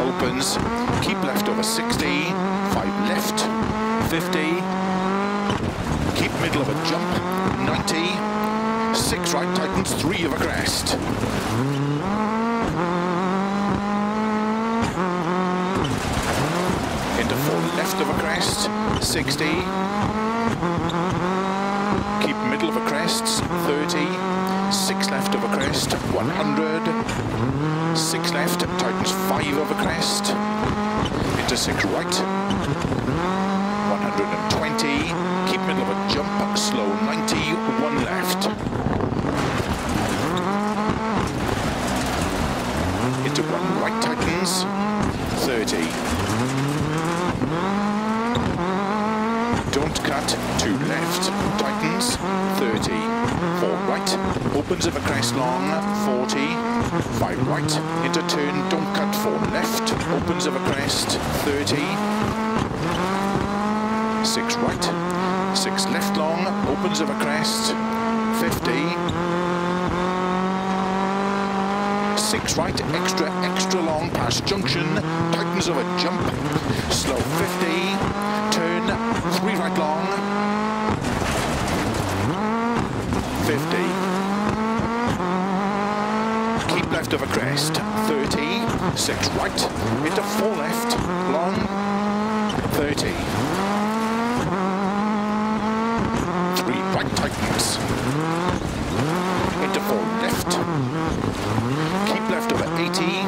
opens, keep left over 60, 5 left, 50, keep middle of a jump, 90, 6 right tightens, 3 of a crest. Into 4 left of a crest, 60, keep middle of a crest, 30, 100, 6 left, 5 of a crest, into 6 right, 120, keep middle of a jump, slow 90, 1 left. Into 1 right tightens, 30. Don't cut, 2 left, tightens, 30. 4 right, opens of a crest long, 40. 5 right, into turn, don't cut, 4 left, opens of a crest, 30. 6 right, 6 left long, opens of a crest, 50. 6 right, extra, extra long past junction, tightens of a jump, slow 50, turn, 3 right long, 50. Keep left of a crest, 30, 6 right, into 4 left, long, 30. 3 right tightens, into 4 left, keep left over 80,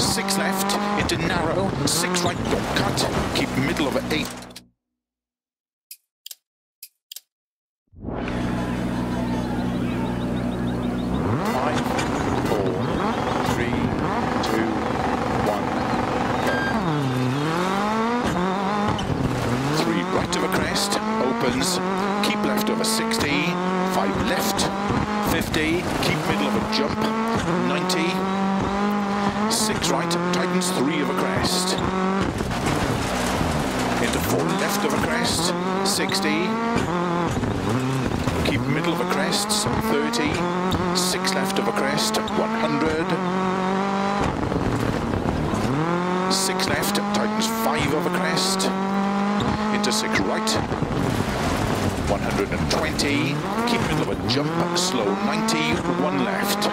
6 left, into narrow, 6 right, don't cut, keep middle over 8. Jump, 90, six right, tightens three of a crest, into four left of a crest, 60, keep middle of a crest, 30, six left of a crest, 100, six left, tightens five of a crest, into six right, 120, keep middle of a jump, slow 90, one left.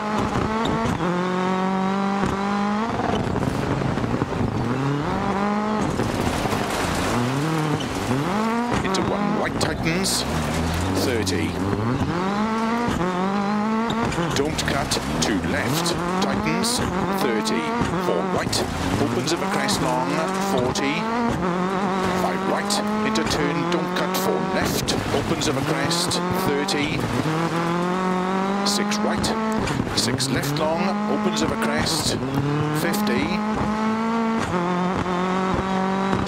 Into one right tightens, 30. Don't cut, two left, tightens, 30. Four right, opens of a crest long, 40. Five right, into turn, don't cut, four left, opens of a crest, 30. Six right, six left long, opens of a crest, 50.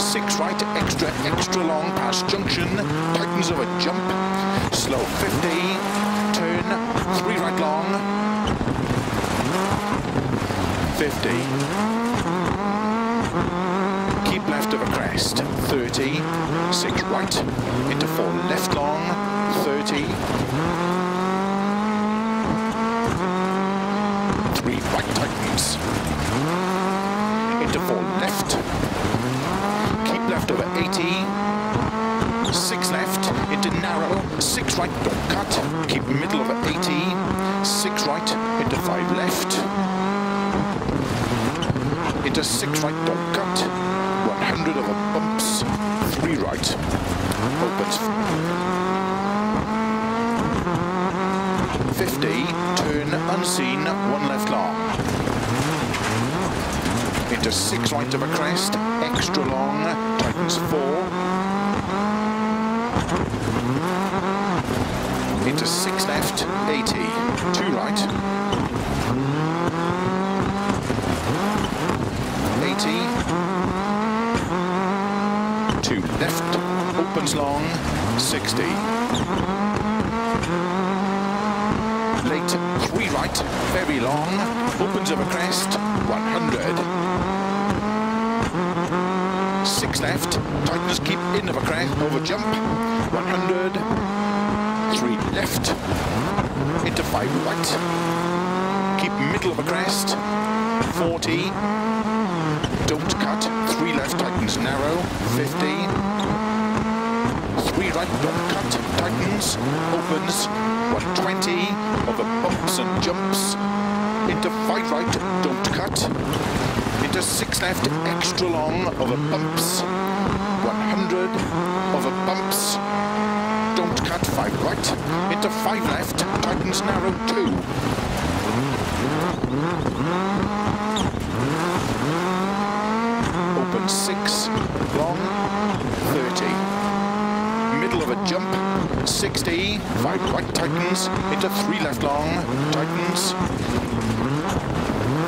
Six right, extra, extra long past junction, tightens of a jump, slow 50, turn, three right long, 50. Left of a crest, 30, six right, into four left long, 30. Three right tightens, into four left, keep left over 80, 6 left, into narrow, 6 right, don't cut, keep middle over 80, 6 right, into 5 left, into 6 right, don't cut, 100 over bumps, 3 right, opens 50, turn unseen, 1 left long into six right of a crest, extra long, tightens four. Into six left, 80, two right. 80. Two left, opens long, 60. Late, three right, very long, opens of a crest, 100. Six left, tightens keep in of a crest, over jump, 100. Three left, into five right, keep middle of a crest, 40. Don't cut, three left tightens narrow, 50. Right, don't cut, tightens, opens, 120, over bumps and jumps, into five right, don't cut, into six left, extra long, over bumps, 100, over bumps, don't cut, five right, into five left, tightens narrow, two. Open six, long, 30. Middle of a jump, 60, five right tightens, into three left long, tightens,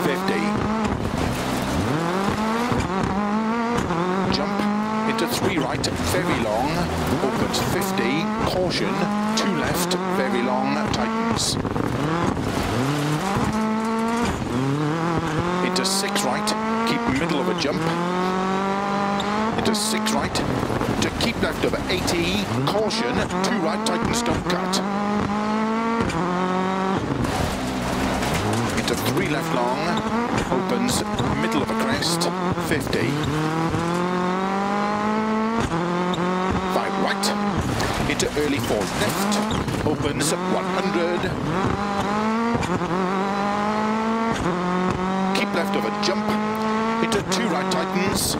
50. Jump, into three right, very long, opens 50, caution, two left, very long, tightens. Into six right, keep middle of a jump, into six right, to keep left over 80, caution, two right, tightens, don't cut. Into three left long, opens, middle of a crest, 50. Five right, into early four left, opens, 100. Keep left of a jump, into two right tightens,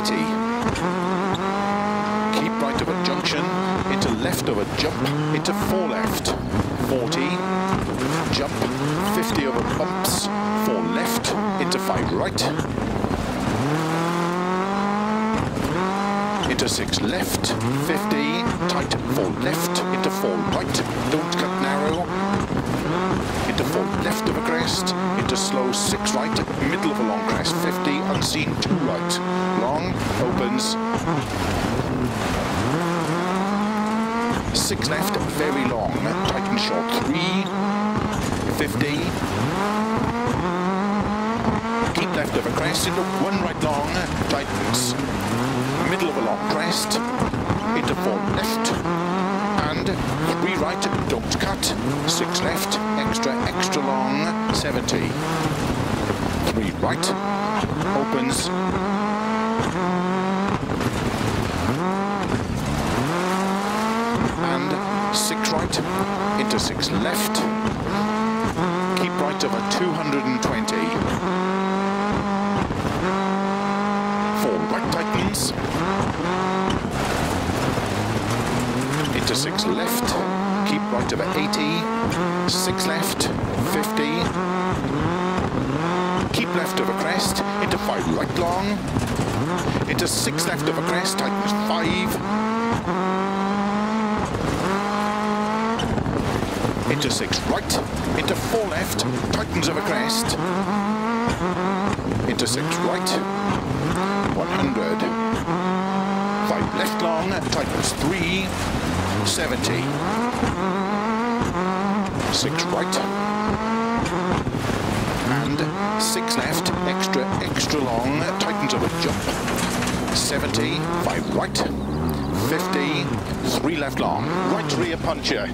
80. Keep right of a junction, into left of a jump, into four left, 40. Jump, 50 over bumps, four left, into five right. Into six left, 50, tight, four left, into four right, don't cut narrow, into four left of a crest, into slow six right, middle of a long crest, 50, unseen two right, opens, six left, very long, tighten short, three, 50, keep left of a crest, into one right long, tightens, middle of a long crest, into four left, and three right, don't cut, six left, extra, extra long, 70. Three right, opens, and right, into six left, keep right over 220. Four right tightens, into six left, keep right over 80, six left, 50, keep left over crest, into five right long, into six left over crest, tightens five, into six. Right, into four left, tightens over crest, into six. Right, 100, five left long, tightens three, 70. Six right. And six left, extra, extra long, tightens of a jump. 70, five right. 50, three left long. Right rear puncture.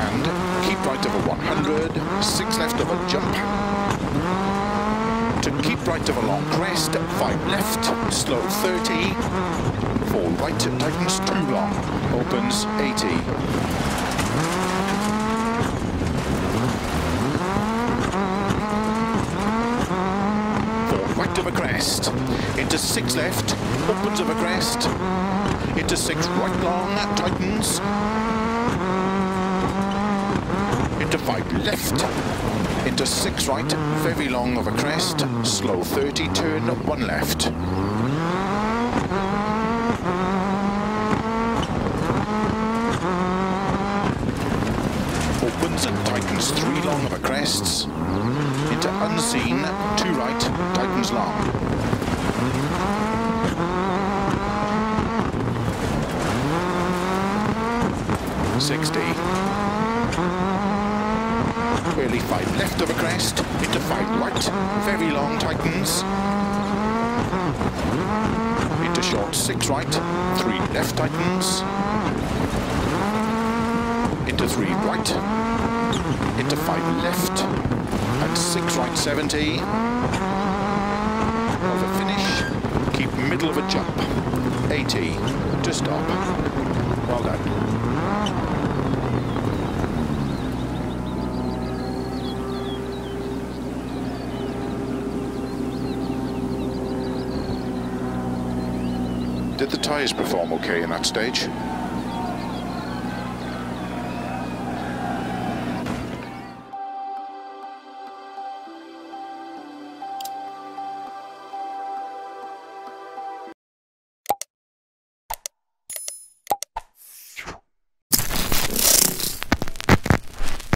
and keep right over 100, six left of a jump. To keep right of a long crest, five left, slow 30, four right, too long, opens 80. Four right of a crest, into six left, opens of a crest, into six right long, that tightens, into five left, into six right, very long of a crest, slow 30, turn one left. Opens and tightens three crests, into unseen, two right, tightens long. 60. Early 5 left of a crest, into 5 right, very long tightens. Into short 6 right, 3 left tightens. Into 3 right, into 5 left, and 6 right 70. Of a finish, keep middle of a jump, 80, to stop. Well done. Did the tyres perform okay in that stage?